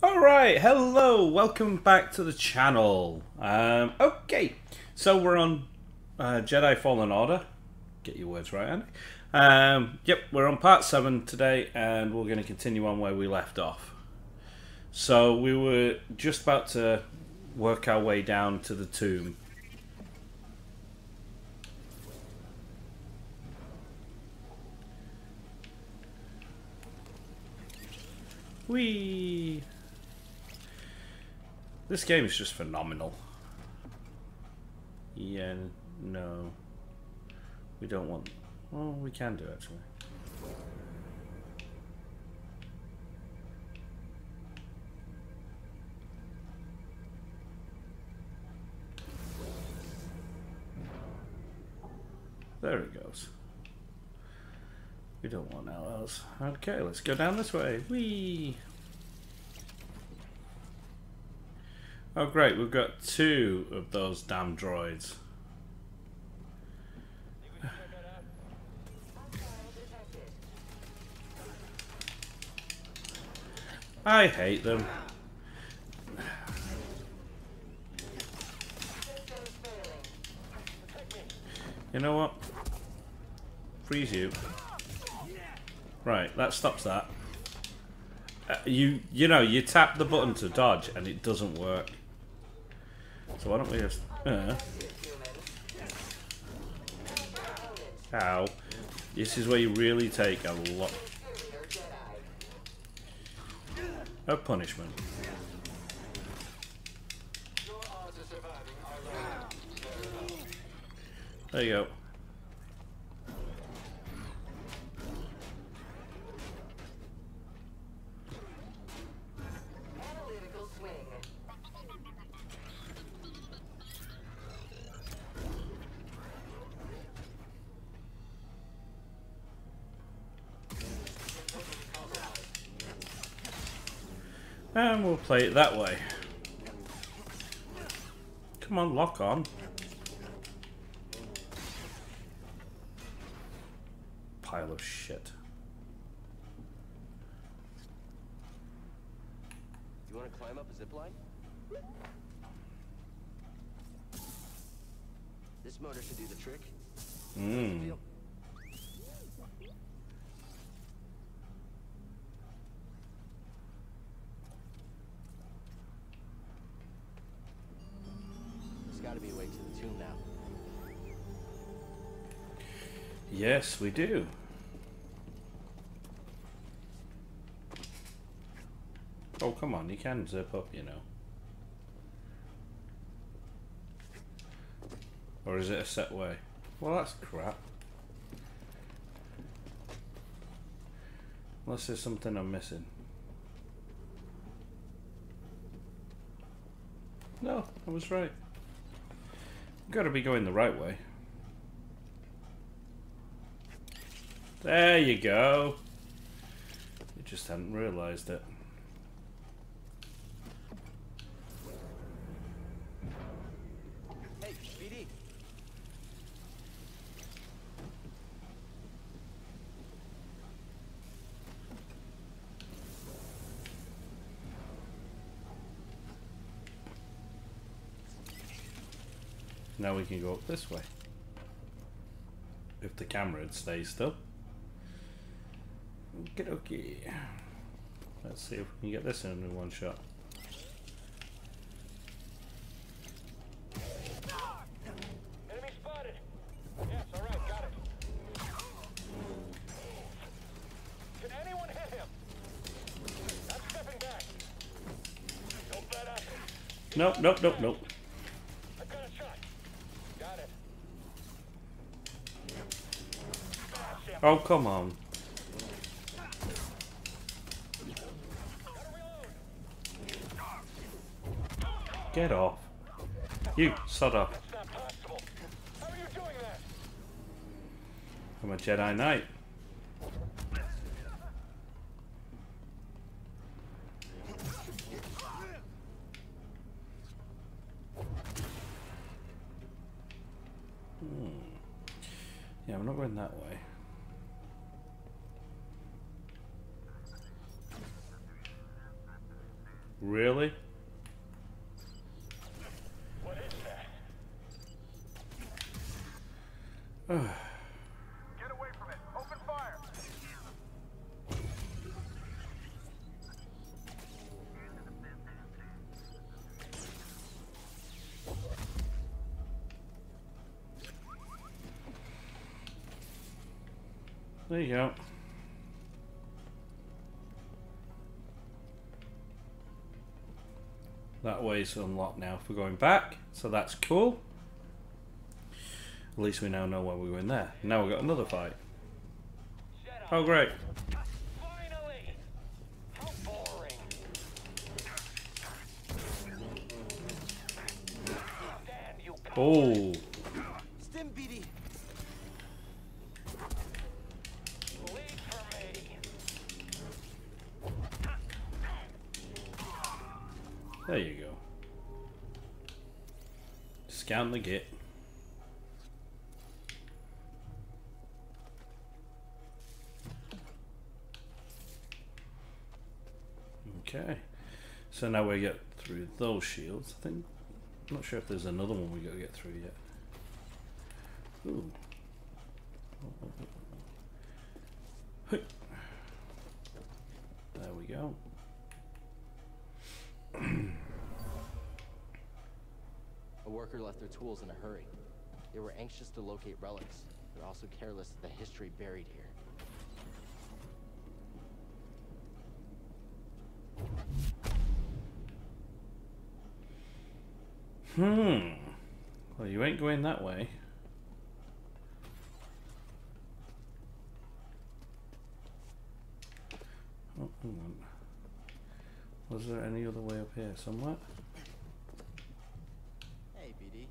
Alright, hello, welcome back to the channel. Um, okay, so we're on uh, Jedi Fallen Order. Get your words right, Andy. Um, yep, we're on part 7 today and we're going to continue on where we left off. So we were just about to work our way down to the tomb. Whee! This game is just phenomenal. Yeah, no. We don't want... Well, we can do actually. There it goes. We don't want LLs. Okay, let's go down this way. Whee! Oh great, we've got two of those damn droids. I hate them. You know what? Freeze you. Right, that stops that. Uh, you you know, you tap the button to dodge and it doesn't work. So why don't we just... Uh, ow. This is where you really take a lot of punishment. There you go. Play it that way. Come on, lock on. Yes, we do. Oh, come on, you can zip up, you know. Or is it a set way? Well, that's crap. Unless there's something I'm missing. No, I was right. Gotta be going the right way. There you go. You just hadn't realised it. Hey, BD. Now we can go up this way. If the camera had stayed still. Okay, okay. Let's see if we can get this in in one shot. Enemy spotted. Yes, all right, got it. Can anyone hit him? I'm stepping back. Don't let up. Nope, nope, nope, nope. I've got a shot. Got it. Oh, come on. Get off. You, sod that? I'm a Jedi Knight. Hmm. Yeah, I'm not going that way. Really? What is that? Get away from it. Open fire. There you go. That way way's unlocked now if we're going back, so that's cool. At least we now know why we were in there. Now we've got another fight. Oh great. Finally! How boring. Damn you. Oh, Scan the git. Okay. So now we get through those shields. I think. I'm not sure if there's another one we got to get through yet. Ooh. There we go. A worker left their tools in a hurry. They were anxious to locate relics, but also careless of the history buried here. Hmm. Well, you ain't going that way. Oh. Was there any other way up here somewhere? Hey, BD.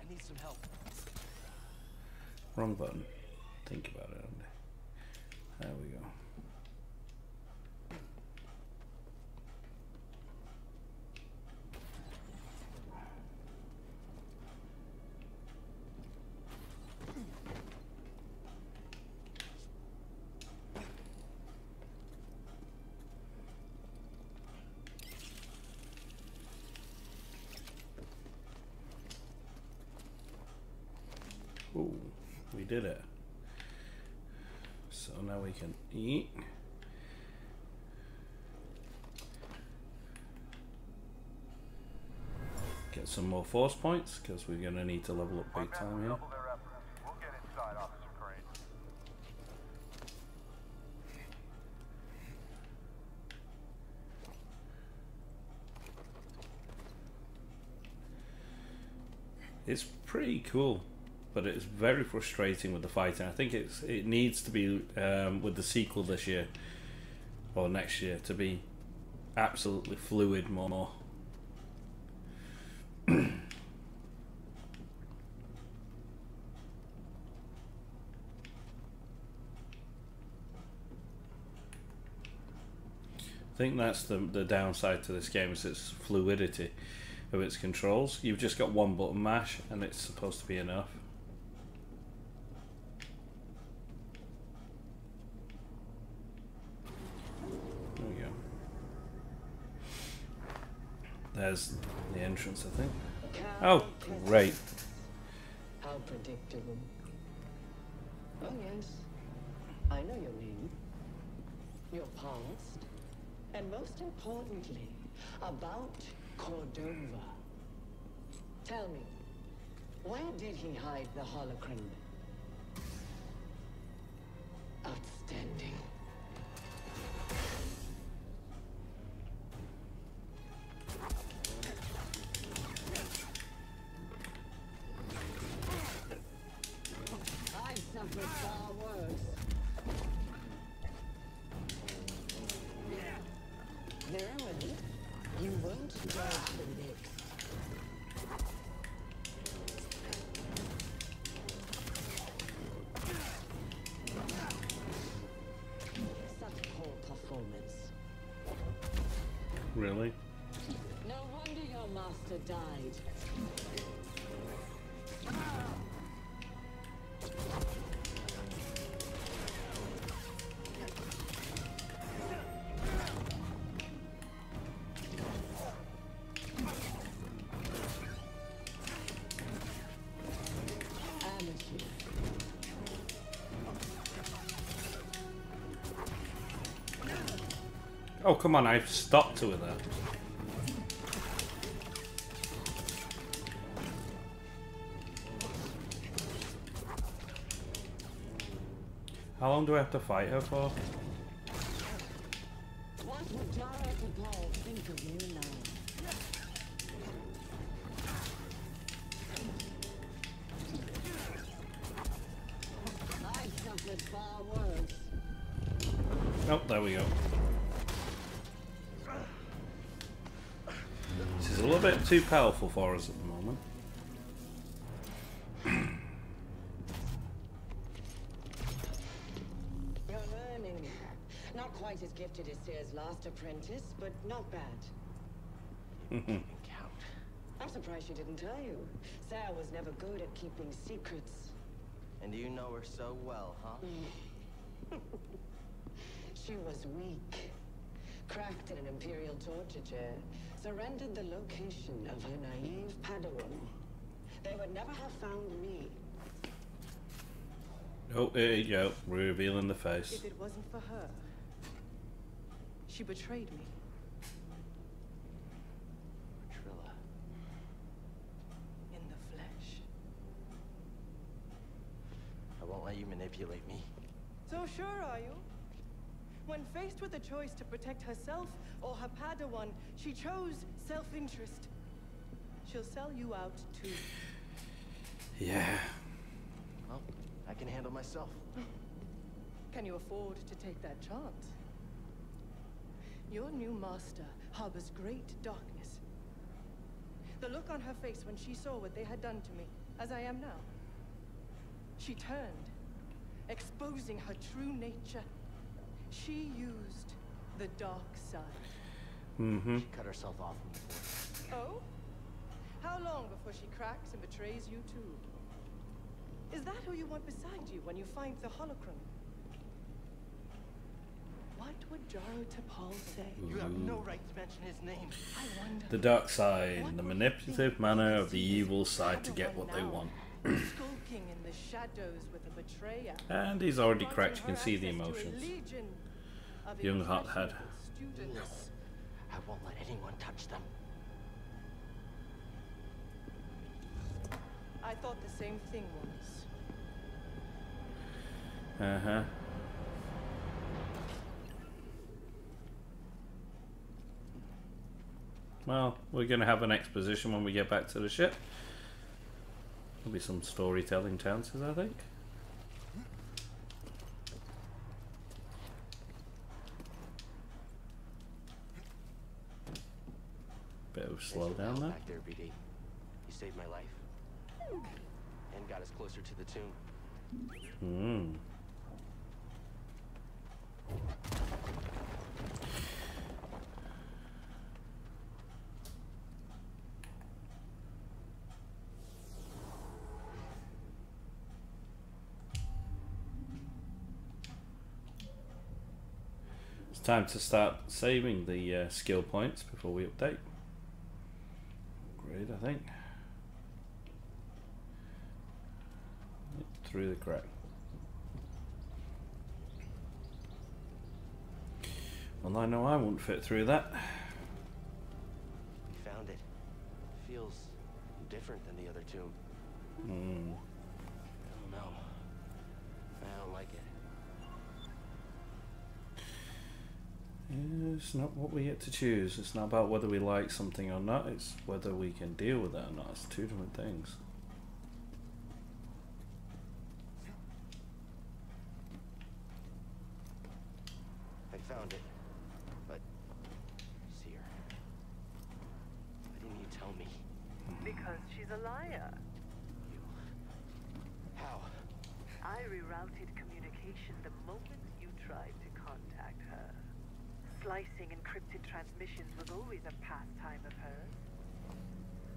I need some help. Wrong button. Think about it. There we go. Ooh, did it. So now we can eat. Get some more force points because we're going to need to level up big time here. It's pretty cool, but it's very frustrating with the fighting. I think it's it needs to be um, with the sequel this year or next year to be absolutely fluid more. I think that's the the downside to this game is its fluidity of its controls. You've just got one button mash and it's supposed to be enough. There we go. There's the entrance, I think. Oh, great. How predictable. Oh, yes. I know your name, your past, and most importantly, about Cordova. Tell me, where did he hide the holocron? Oh, come on, I've stopped to her there. How long do I have to fight her for? Too powerful for us at the moment. You're learning. Not quite as gifted as Cere's last apprentice, but not bad. You keeping count. I'm surprised she didn't tell you. Cere was never good at keeping secrets. And you know her so well, huh? Mm. She was weak. Cracked in an Imperial torture chair. Surrendered the location of her naive Padawan. They would never have found me. Oh, there you go. Revealing the face. If it wasn't for her, she betrayed me. Trilla. In the flesh. I won't let you manipulate me. So sure are you? When faced with the choice to protect herself or her Padawan, she chose self-interest. She'll sell you out too. Yeah. Well, I can handle myself. Can you afford to take that chance? Your new master harbors great darkness. The look on her face when she saw what they had done to me, as I am now. She turned, exposing her true nature. She used the dark side. Mm-hmm. She cut herself off from the force. Oh? How long before she cracks and betrays you too? Is that who you want beside you when you find the holocron? What would Jaro Tapal say? You have no right to mention his name. I wonder. The dark side, the manipulative manner of the evil side to get what they want. Skulking in the shadows with a betrayer. And he's already granting cracked. You can see the access to a emotions. Young hothead. impressionable Students. I won't let anyone touch them. I thought the same thing once. Uh-huh. Well, we're going to have an exposition when we get back to the ship. There'll be some storytelling chances, I think. Bit of slow down there. Back there, BD. You saved my life. And got us closer to the tomb. Hmm. Time to start saving the uh, skill points before we update. Great, I think. Through the crack. Well, I know I won't fit through that. We found it. Feels different than the other tomb. Hmm. It's not what we get to choose. It's not about whether we like something or not. It's whether we can deal with it or not. It's two different things. I found it. But Cere. Why didn't you tell me? Because she's a liar. You How? I rerouted communication the moment you tried to contact her. Slicing encrypted transmissions was always a pastime of hers.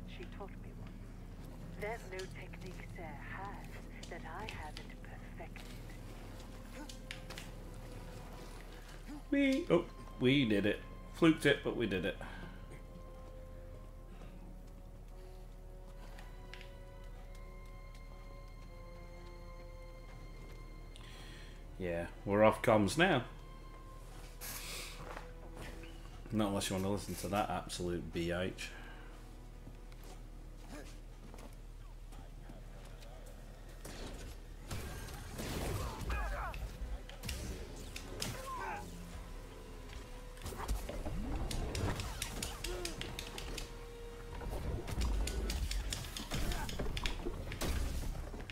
She taught me once. There's no technique Cere has that I haven't perfected. We oh we did it. Fluked it, but we did it. Yeah, we're off comms now. Not unless you want to listen to that absolute BH.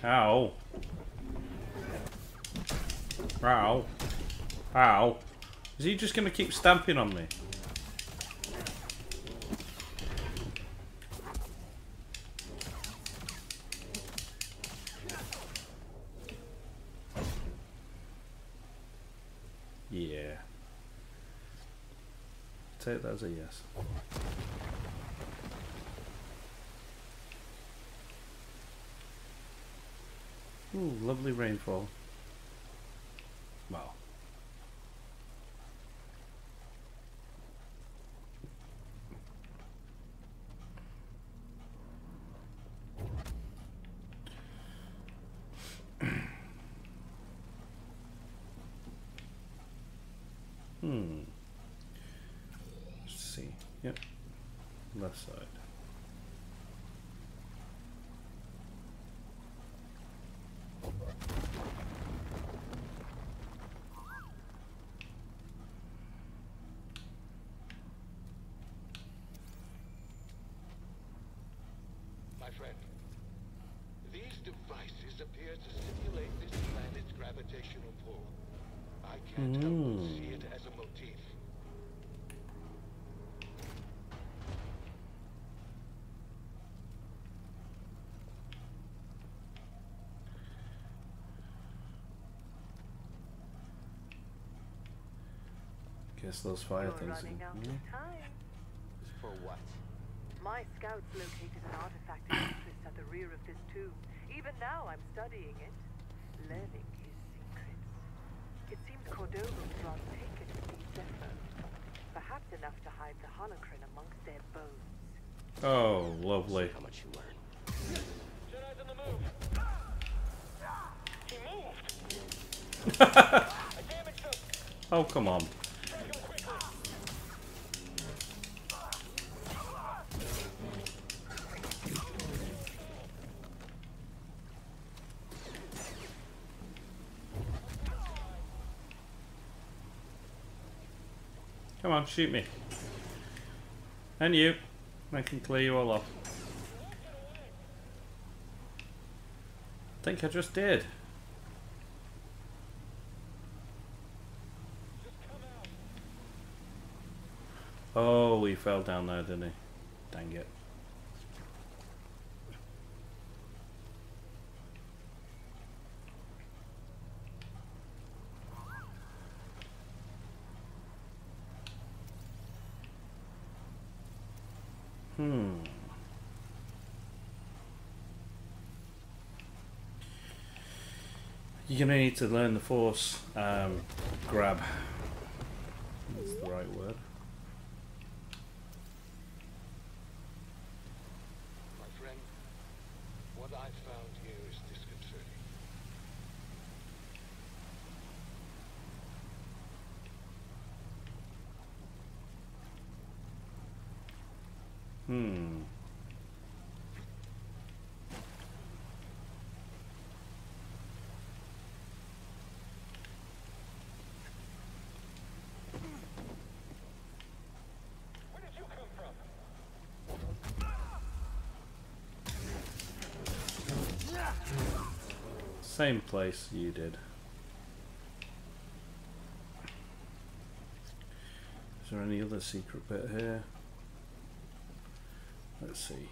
Ow. Ow. Ow. Is he just gonna keep stamping on me? Yeah. Take that as a yes. Ooh, lovely rainfall. Wow. hmm. Let's. Yep. Left side. My friend, these devices appear to simulate this planet's gravitational pull. I can't help but hmm. see it as a motif. Guess those fire You're things. running out of time. For what? My scouts located an artifact of interest at the rear of this tomb. Even now, I'm studying it, learning his secrets. It seems Cordova was rather taken with these Zeffo. Perhaps enough to hide the holocron amongst their bones. Oh, lovely. How much you learn. Jedi's on the move. He moved. I damaged him. Oh, come on. On, shoot me. And you. I can clear you all off. I think I just did. Oh, he fell down there, didn't he? Dang it. Hmm. Gonna need to learn the force um, grab. That's the right word. My friend, what I found here is disconcerting. Hmm. Where did you come from? Same place you did. Is there any other secret bit here? Let's see.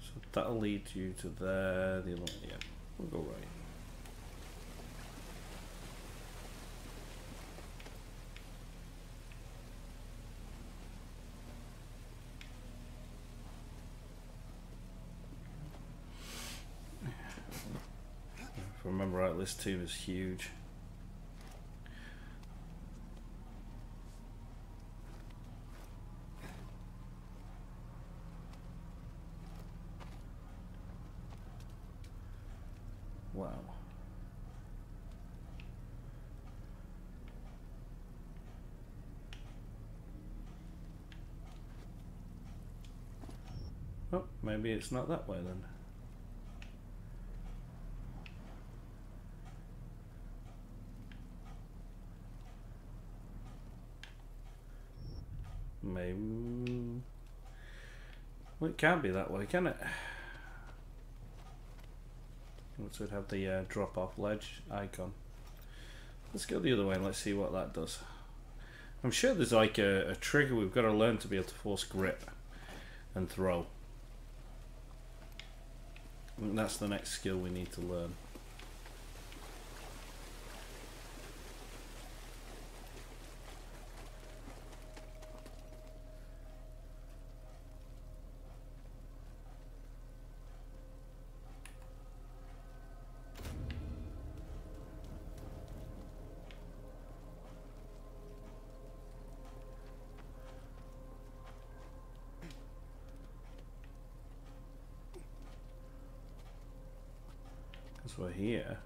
So that'll lead you to there. The other, yeah, we'll go right. right this tube is huge. Wow. Oh, maybe it's not that way then. Can't be that way, can it? Let's have the uh, drop off ledge icon. Let's go the other way and let's see what that does. I'm sure there's like a, a trigger we've got to learn to be able to force grip and throw. Think that's the next skill we need to learn. Because we're here.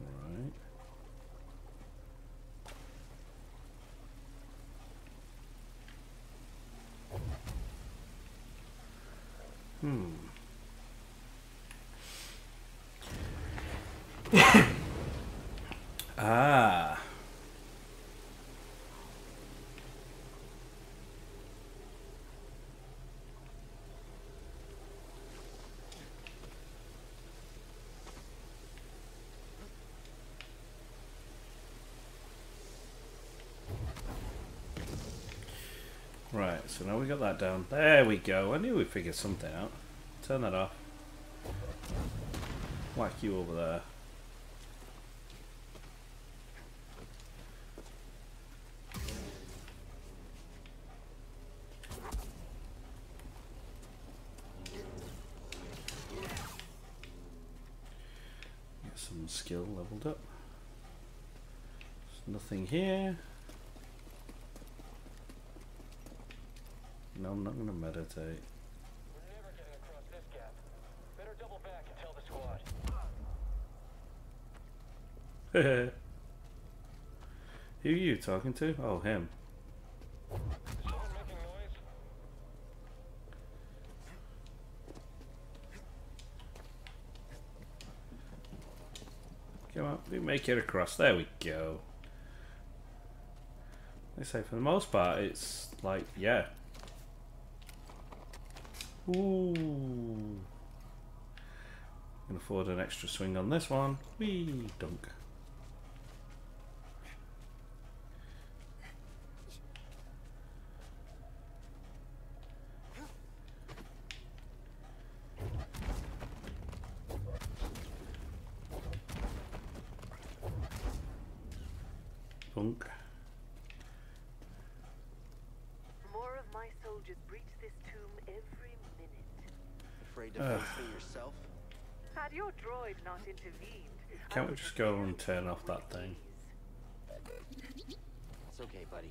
Right. Hmm. ah. Right, so now we got that down. There we go. I knew we'd figure something out. Turn that off. Whack you over there. Get some skill leveled up. There's nothing here. No, I'm not going to meditate. We're never getting across this gap. Better double back and tell the squad. Who are you talking to? Oh, him. Come on, we make it across. There we go. They say for the most part, it's like, yeah. Ooh. Can afford an extra swing on this one. Wee dunk. Bunk. More of my soldiers breach this tomb every minute. Afraid to Ugh. face me yourself? Had your droid not intervened, Can't we just go and turn off that thing? It's okay, buddy.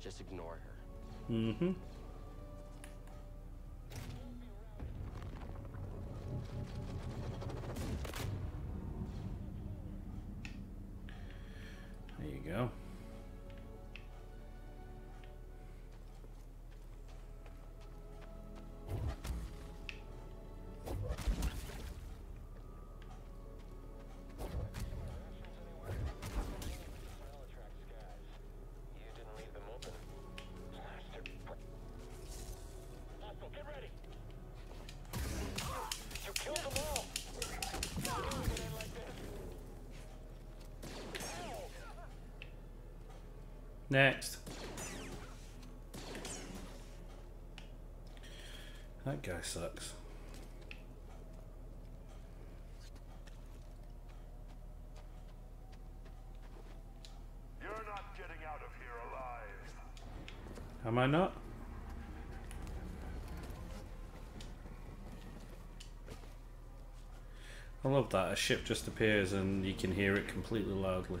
Just ignore her. Mm-hmm. There you go. Next. That guy sucks. You're not getting out of here alive. Am I not? I love that. A ship just appears and you can hear it completely loudly.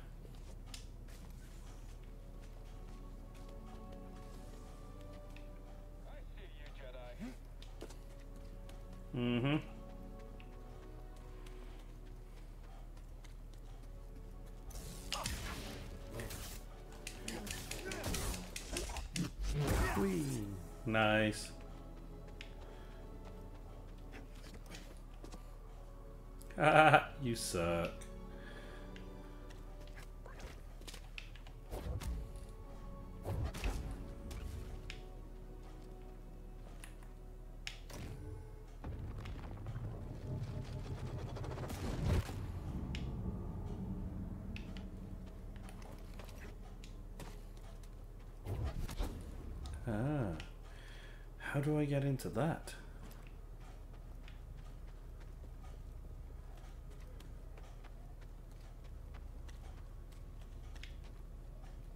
Nice. Ah, you suck. Do I get into that?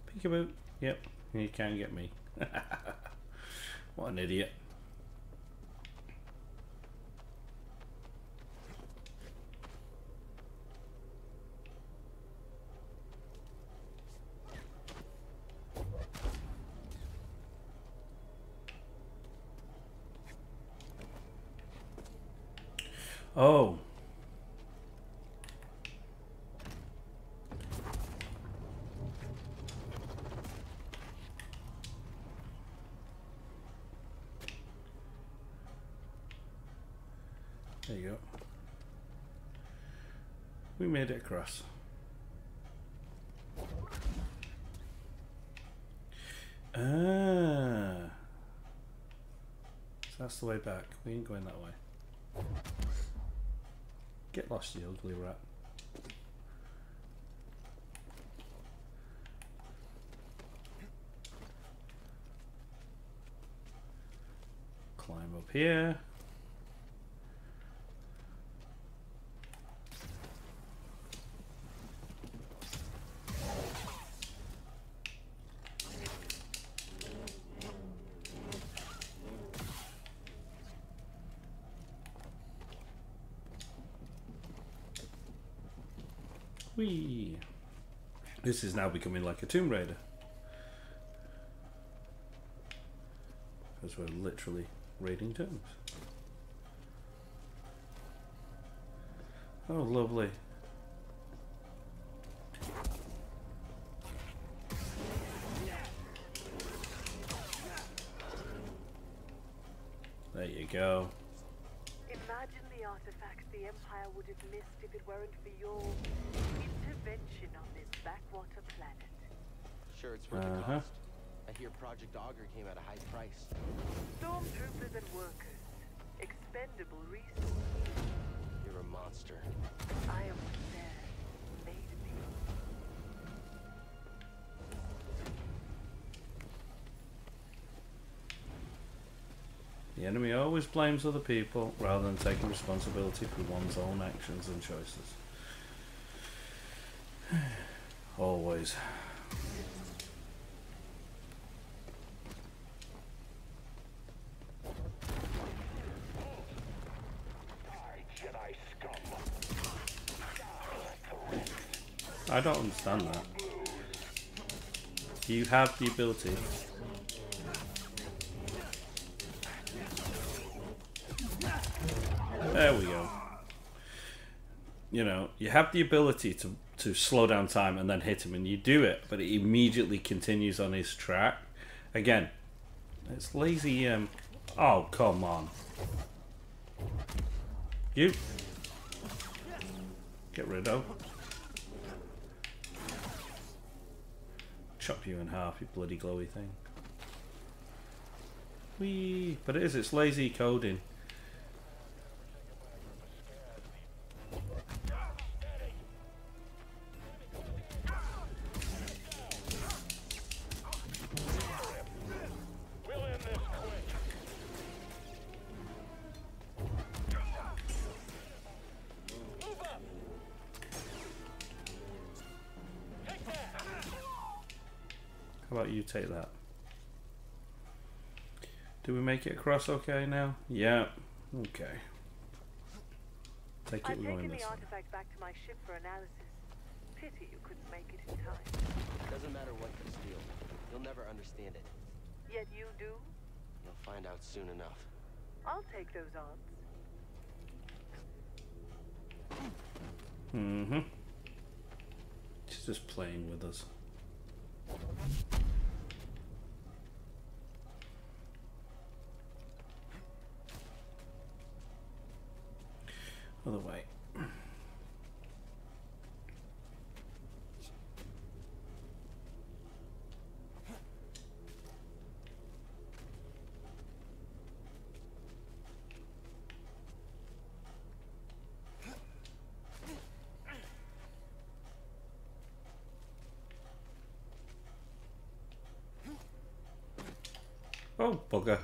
Peekaboo. Yep, you can't get me. what an idiot. Oh. There you go. We made it across. Ah. So that's the way back. We ain't going that way. Get lost, you ugly rat. Climb up here. This is now becoming like a Tomb Raider. Because we're literally raiding tombs. Oh, lovely. There you go. Imagine the artifacts the Empire would have missed if it weren't for your intervention on this backwater planet. Sure, it's worth the uh-huh. cost. I hear Project Augur came at a high price. Stormtroopers and workers. Expendable resources. You're a monster. I am there. Made me. The enemy always blames other people rather than taking responsibility for one's own actions and choices. always. I don't understand that. You have the ability. There we go. You know, you have the ability to, to slow down time and then hit him, and you do it, but it immediately continues on his track. Again, it's lazy. Um, oh, come on. You. Get rid of. Chop you in half, you bloody glowy thing. Whee! But it is, it's lazy coding. Take that? Do we make it across okay now? Yeah. Okay. Take it I've taken the way. artifact back to my ship for analysis. Pity you couldn't make it in time. Doesn't matter what you steal. You'll never understand it. Yet you do? You'll find out soon enough. I'll take those odds. Mm-hmm. She's just playing with us. Other way. Oh, bugger.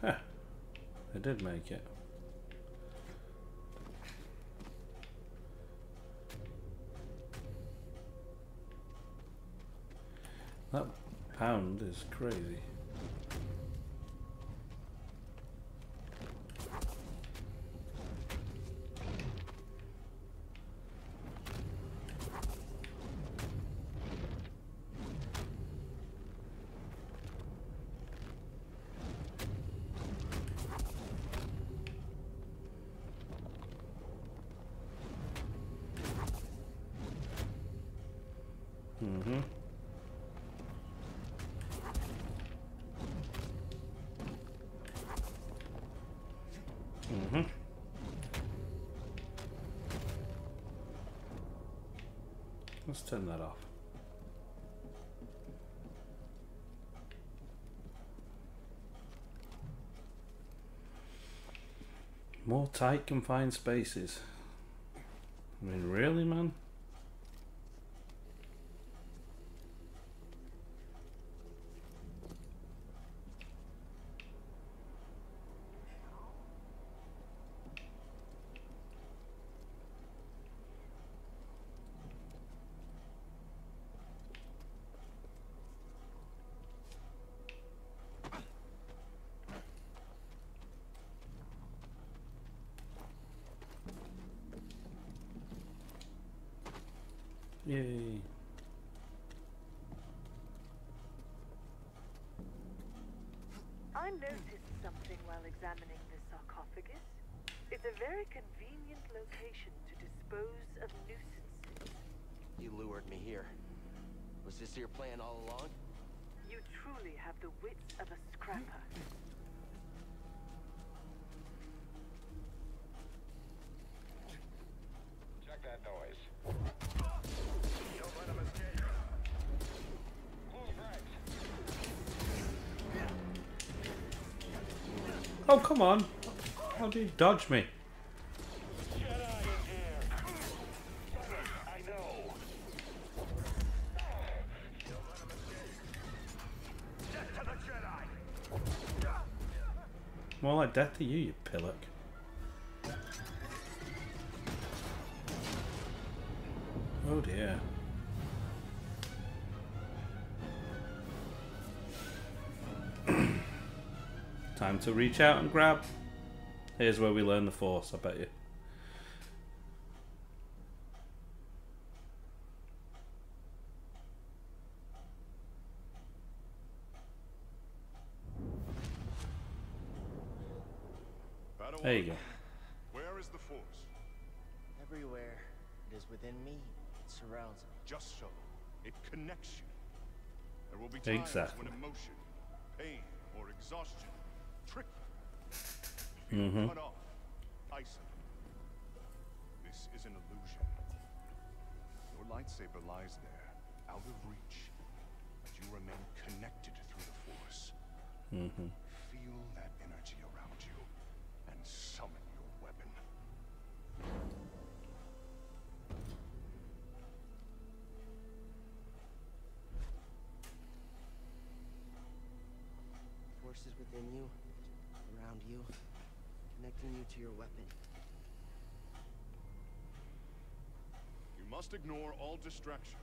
Huh. I did make it. Is crazy. Tight confined spaces. I mean, really, man? Yay. I noticed something while examining the sarcophagus. It's a very convenient location to dispose of nuisances. You lured me here. Was this your plan all along? You truly have the wits of a scrapper. Oh, come on. How do you dodge me? More like death to you, you pillock. Oh dear. Time to reach out and grab. Here's where we learn the force, I bet you. There you go. Where is the Force? Everywhere. It is within me. It surrounds me. Just so. It connects you. There will be times Exactly. when emotion, pain, or exhaustion trick. Mm-hmm. Cut off. Isolate. This is an illusion. Your lightsaber lies there, out of reach. But you remain connected through the Force. Mm-hmm. Feel that energy around you and summon your weapon. Forces within you, around you, connecting you to your weapon. You must ignore all distraction.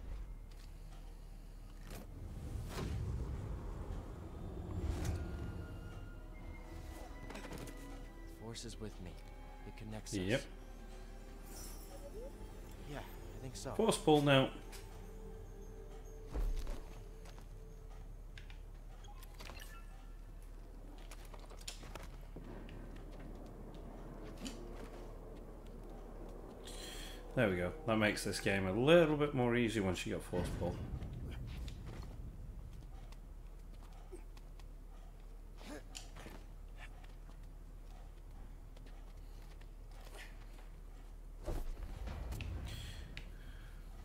The force is with me. It connects us. Yep. Yeah, I think so. Force pull now. There we go. That makes this game a little bit more easy once you got force pull.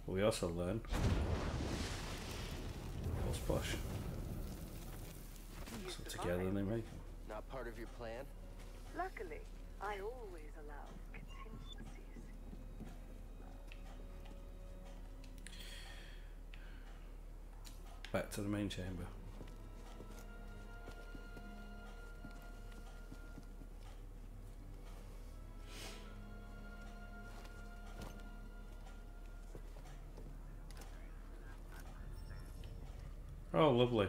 We also learn force push. So together they make. Not part of your plan? Luckily, I always allow Back to the main chamber. Oh, lovely.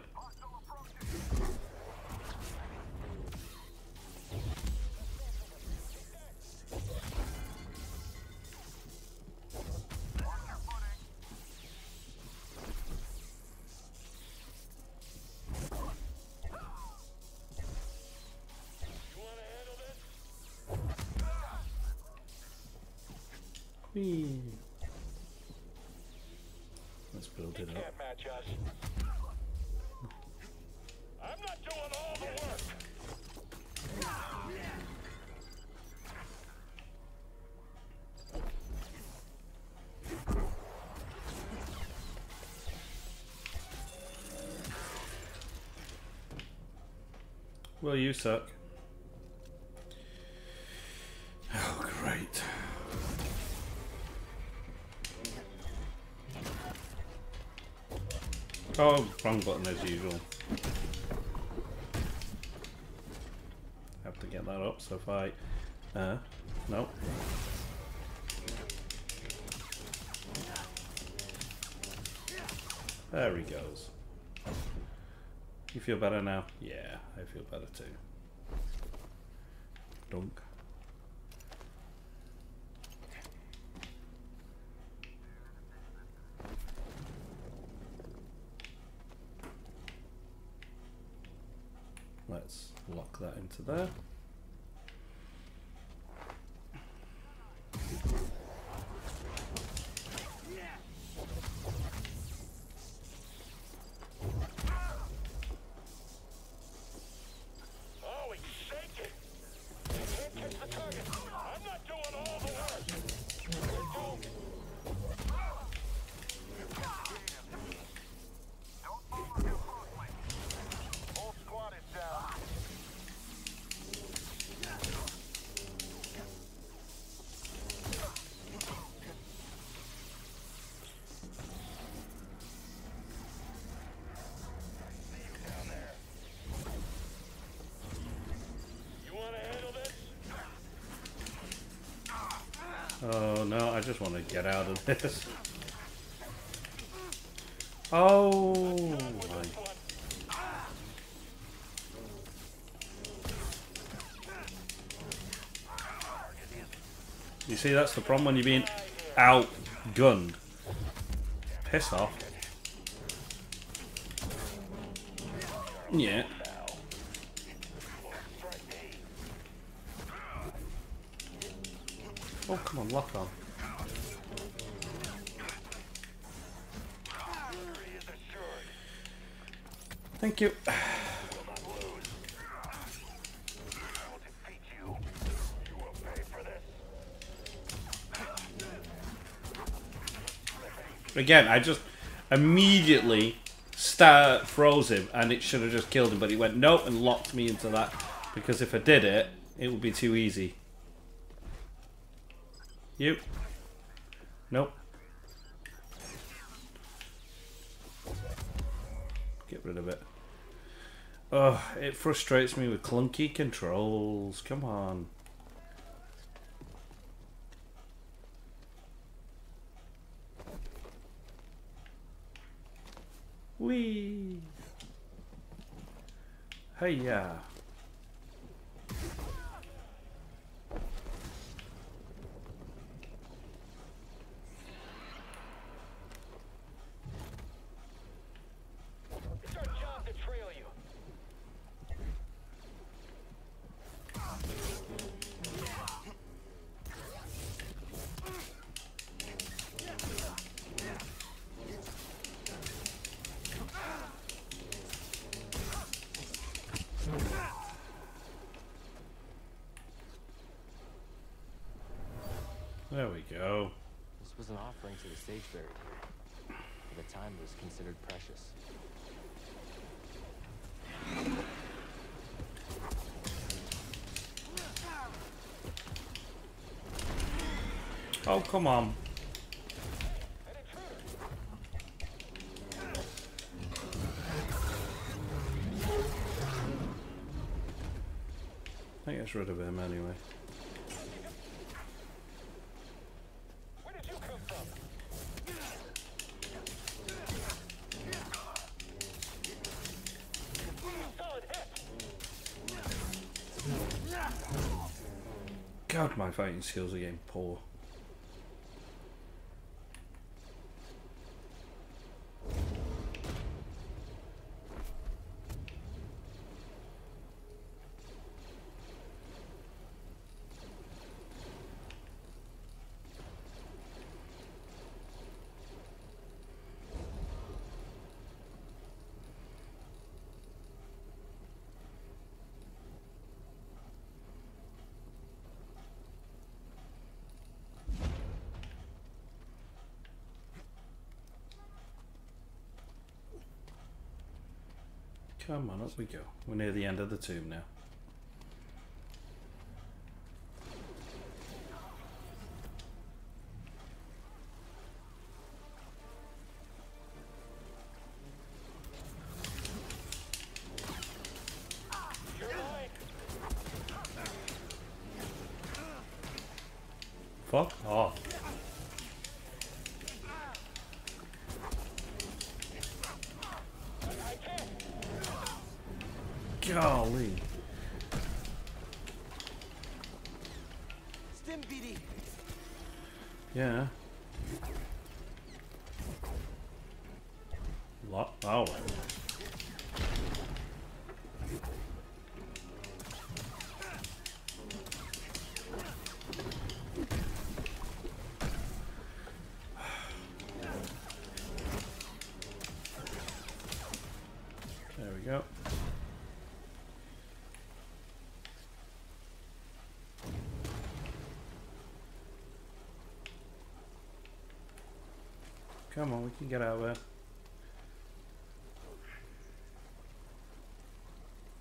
Well, you suck. Oh, great. Oh, wrong button as usual. Have to get that up, so if I... Uh, no. There he goes. You feel better now? Yeah, I feel better too. Dunk. Let's lock that into there. Oh no, I just want to get out of this. Oh my. You see, that's the problem when you're being outgunned. Piss off. Yeah. Oh, come lock on. Thank you. Again, I just immediately froze him, and it should have just killed him, but he went nope and locked me into that because if I did it, it would be too easy. You. Nope. Get rid of it. Oh, it frustrates me with clunky controls. Come on. Wee. Hey, yeah. There we go. This was an offering to the sage buried here. At the time, it was considered precious. On. That gets rid of him anyway. God, my fighting skills are getting poor. Come on, up we go. We're near the end of the tomb now. You're mine. Fuck off. I can't. Golly. Stim BD! Yeah. Lot. Oh. right. There we go. Come on, we can get out of there.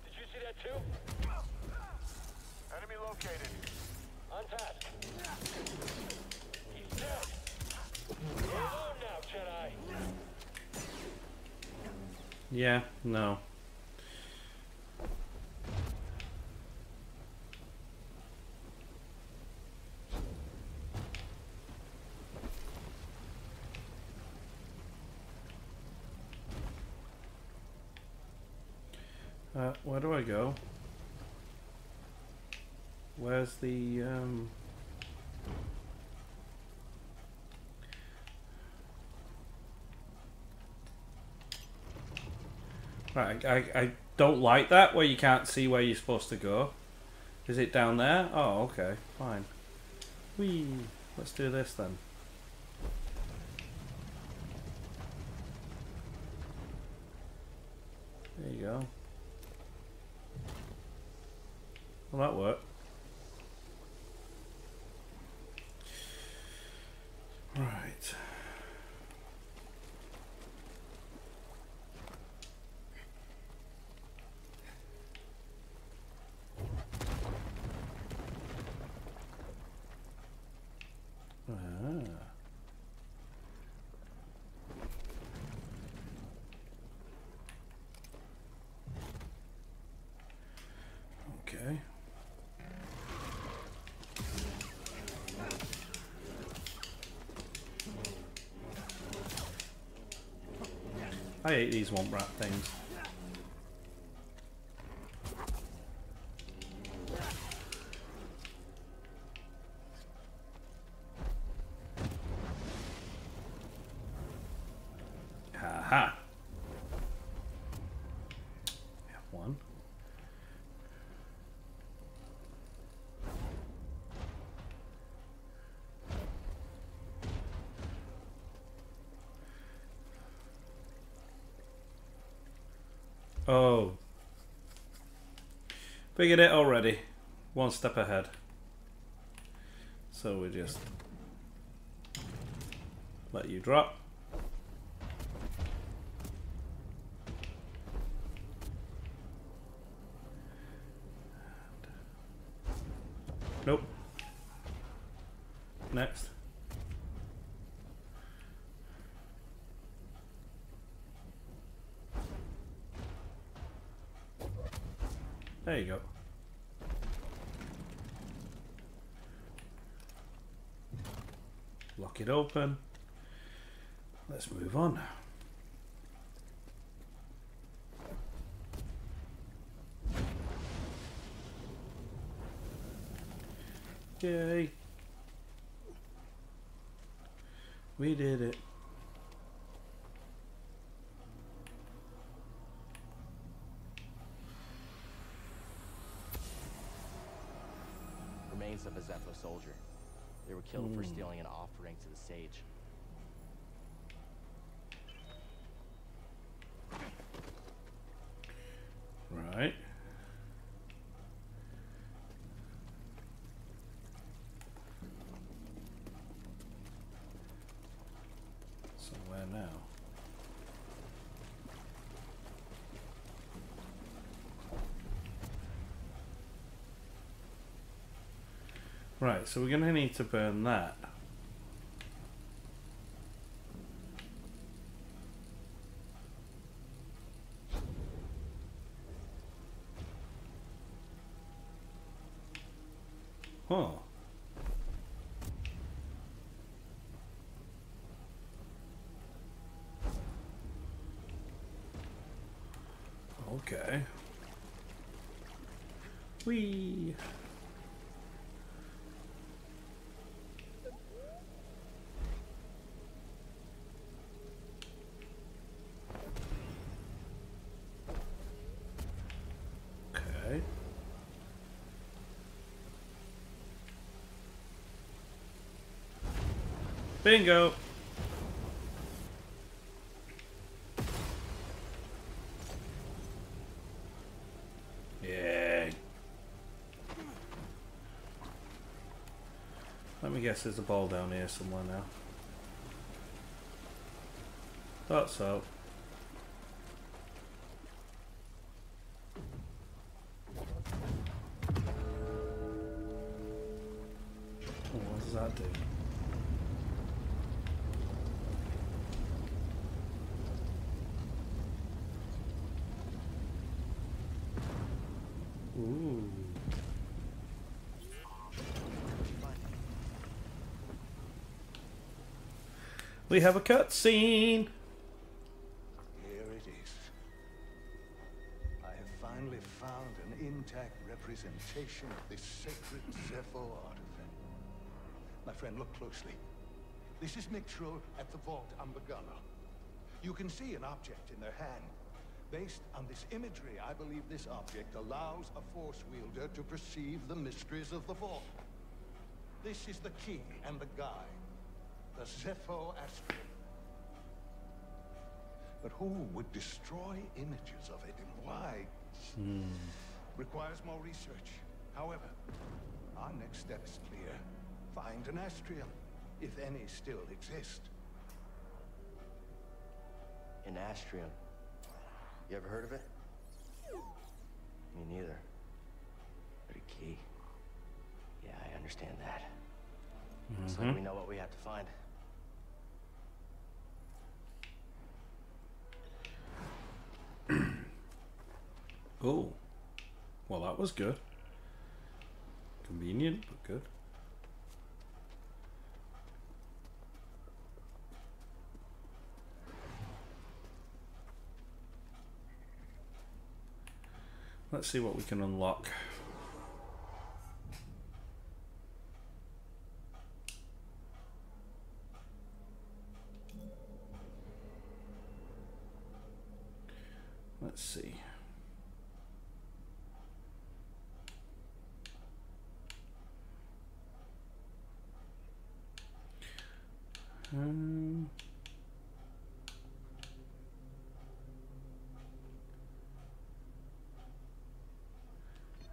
Did you see that too? Enemy located. On. He's dead. Alone now, Jedi. Yeah, no. Uh, where do I go? Where's the, um... Right, I, I don't like that where you can't see where you're supposed to go. Is it down there? Oh, okay, fine. Whee! Let's do this then. There you go. Well, that worked. Right. Ah. Okay. I hate these womp rat things. Haha. Oh. Figured it already. One step ahead. So we just let you drop. Open. Let's move on. Yay. We did it. Remains of a Zeffo soldier. They were killed for hmm. stealing an to the sage. Right. So where now? Right, so we're gonna need to burn that. Huh. Okay. Whee! Okay. Bingo! Let me guess there's a ball down here somewhere now. Thought so. We have a cutscene. Here it is. I have finally found an intact representation of this sacred Zeffo artifact. My friend, look closely. This is Miktrull at the Vault on Bogano. You can see an object in their hand. Based on this imagery, I believe this object allows a Force wielder to perceive the mysteries of the Vault. This is the key and the guide. The Zeffo Astral. But who would destroy images of it and why? Hmm. Requires more research. However, our next step is clear. Find an Astrium, if any still exist. An Astrium. You ever heard of it? Me neither. But a key. Yeah, I understand that. Looks like mm-hmm. we know what we have to find. Oh. Well, that was good. Convenient, but good. Let's see what we can unlock. Let's see. Um,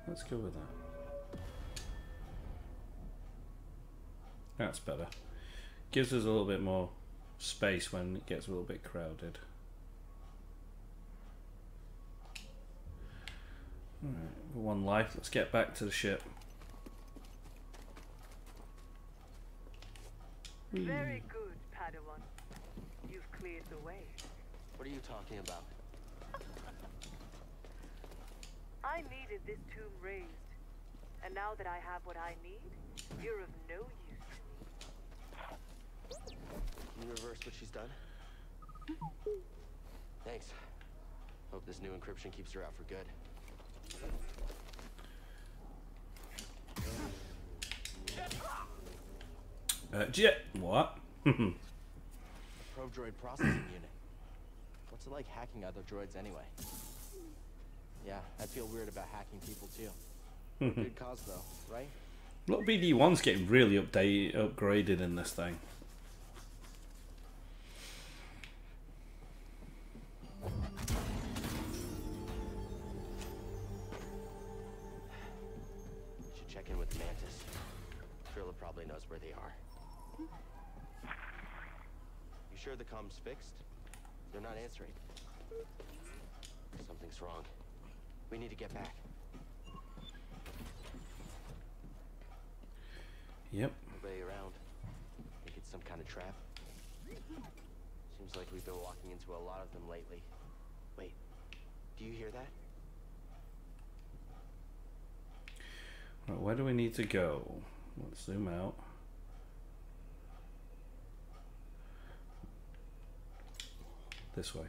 let's go with that. That's better. Gives us a little bit more space when it gets a little bit crowded. Alright, one life. Let's get back to the ship. Hmm. Very good, Padawan. You've cleared the way. What are you talking about? I needed this tomb raised. And now that I have what I need, you're of no use to me. Can you reverse what she's done? Thanks. Hope this new encryption keeps her out for good. Uh, jet. What? Probe droid processing unit. What's it like hacking other droids anyway? Yeah, I feel weird about hacking people too. Mm-hmm. Good cause though, right? Look, BD one's getting really updated, upgraded in this thing. Should check in with Mantis. Trilla probably knows where they are. You sure the comms fixed? They're not answering. Something's wrong. We need to get back. Yep. Nobody around. Think it's some kind of trap. Seems like we've been walking into a lot of them lately. Wait, do you hear that? Right, where do we need to go? Let's zoom out. This way.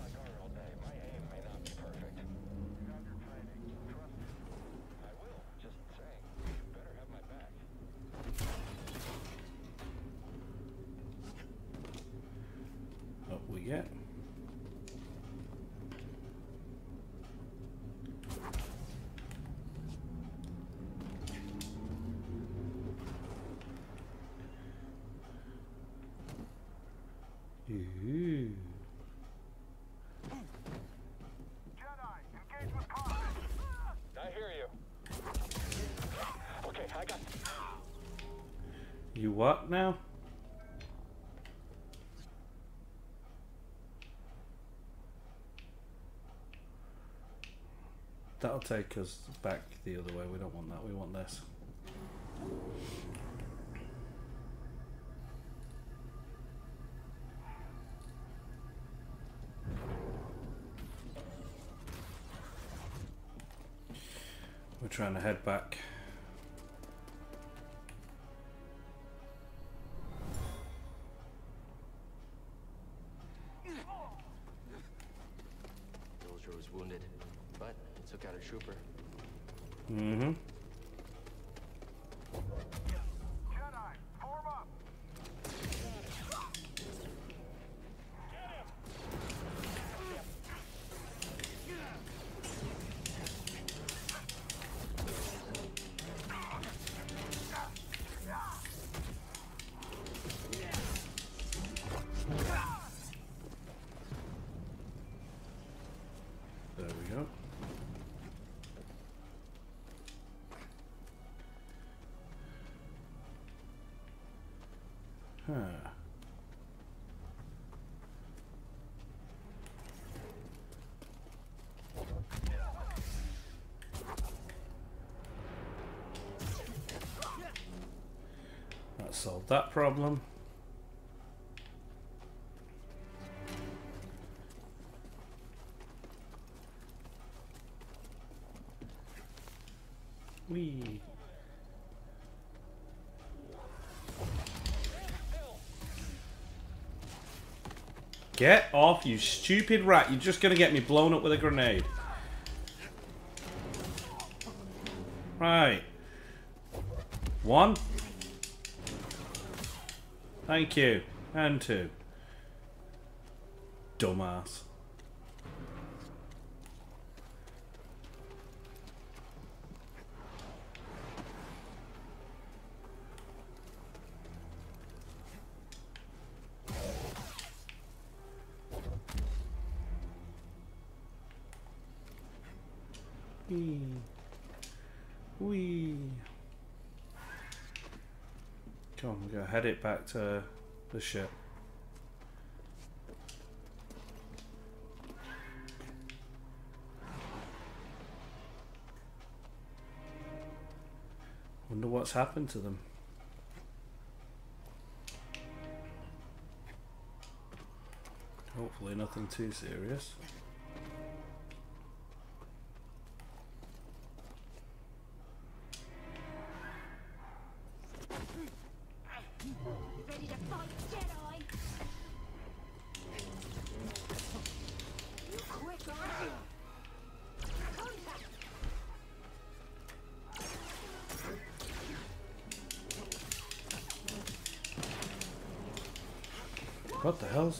on guard all day. My aim may not be perfect. You have your training. Trust me. I will. Just saying. You better have my back. Up we get. Ooh. Jedi, engage with combat. I hear you. Okay, I got. You what now? That'll take us back the other way. We don't want that. We want this. We're trying to head back. Huh. That solved that problem. Get off, you stupid rat. You're just gonna get me blown up with a grenade. Right. One. Thank you. And two. Dumbass. Wee. Wee. Come on, we gotta head it back to the ship. Wonder what's happened to them. Hopefully nothing too serious.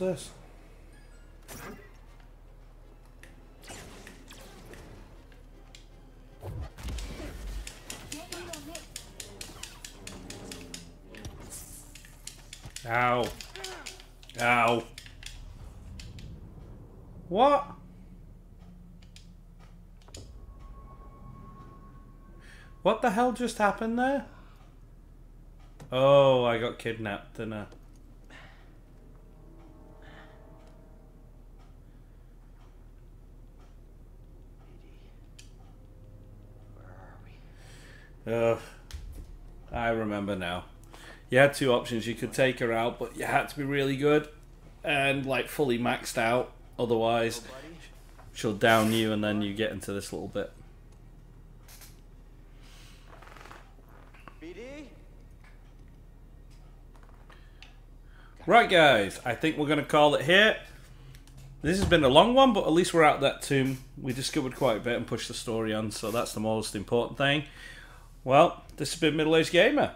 This? Get in on this. Ow. Ow. What? What the hell just happened there? Oh, I got kidnapped, didn't I? You had two options. You could take her out, but you had to be really good and like fully maxed out. Otherwise, she'll down you, and then you get into this little bit. Right, guys. I think we're going to call it here. This has been a long one, but at least we're out that tomb. We discovered quite a bit and pushed the story on, so that's the most important thing. Well, this has been Middle Aged Gamer.